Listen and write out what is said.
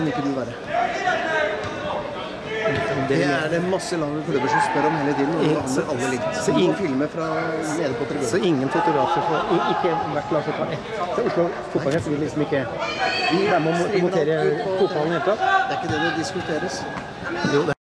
kan ikke du være. Det er det masse land og klubber som spør om hele tiden, og du behandler alle likt. Så ingen- filmer fra nede på Så ingen fotografer fra Ikke hvert lag som tar ett. Så Oslo fotballkrets vil liksom ikke være med å promotere fotballen i det hele tatt? Det er ikke det det diskuteres. Jo, det